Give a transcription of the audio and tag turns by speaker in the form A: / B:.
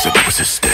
A: Is it step